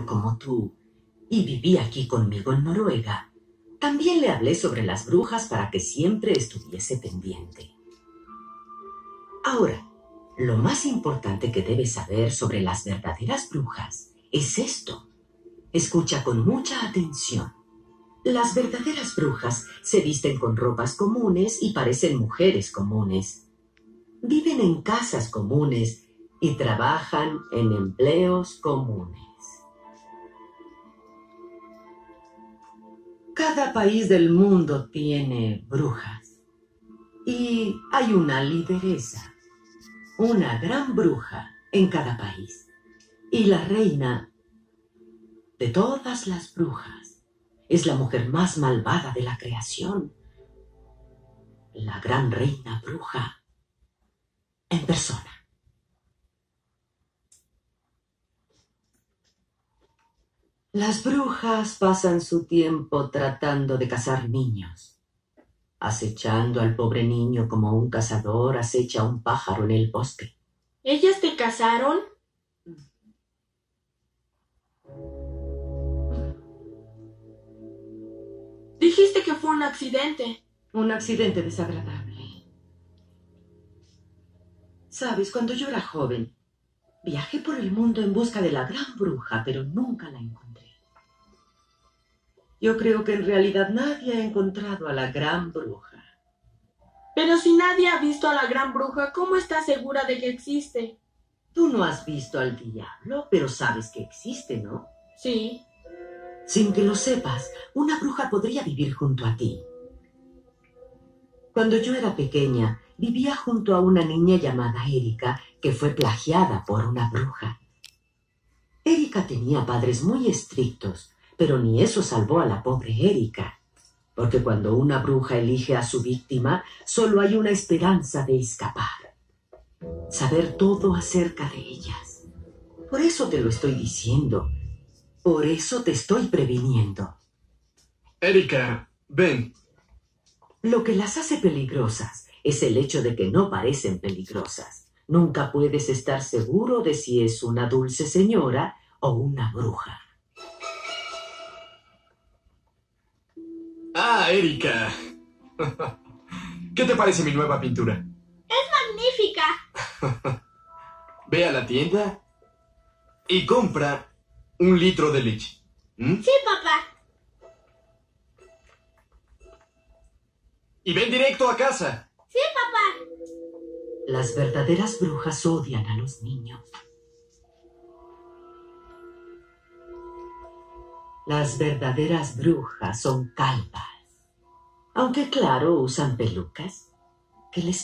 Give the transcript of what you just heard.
como tú y viví aquí conmigo en Noruega, también le hablé sobre las brujas para que siempre estuviese pendiente. Ahora, lo más importante que debes saber sobre las verdaderas brujas es esto. Escucha con mucha atención. Las verdaderas brujas se visten con ropas comunes y parecen mujeres comunes. Viven en casas comunes y trabajan en empleos comunes. Cada país del mundo tiene brujas. Y hay una lideresa, una gran bruja en cada país. Y la reina de todas las brujas es la mujer más malvada de la creación. La gran reina bruja en persona. Las brujas pasan su tiempo tratando de cazar niños, acechando al pobre niño como un cazador acecha a un pájaro en el bosque. ¿Ellas te casaron? Dijiste que fue un accidente. Un accidente desagradable. Sabes, cuando yo era joven, viajé por el mundo en busca de la gran bruja, pero nunca la encontré. Yo creo que en realidad nadie ha encontrado a la gran bruja. Pero si nadie ha visto a la gran bruja, ¿cómo estás segura de que existe? Tú no has visto al diablo, pero sabes que existe, ¿no? Sí. Sin que lo sepas, una bruja podría vivir junto a ti. Cuando yo era pequeña, vivía junto a una niña llamada Erika, que fue plagiada por una bruja. Erika tenía padres muy estrictos pero ni eso salvó a la pobre Erika, porque cuando una bruja elige a su víctima, solo hay una esperanza de escapar. Saber todo acerca de ellas. Por eso te lo estoy diciendo. Por eso te estoy previniendo. Erika, ven. Lo que las hace peligrosas es el hecho de que no parecen peligrosas. Nunca puedes estar seguro de si es una dulce señora o una bruja. Erika. ¿Qué te parece mi nueva pintura? Es magnífica. Ve a la tienda y compra un litro de leche. ¿Mm? Sí, papá. Y ven directo a casa. Sí, papá. Las verdaderas brujas odian a los niños. Las verdaderas brujas son calvas. Aunque claro, usan pelucas. Que les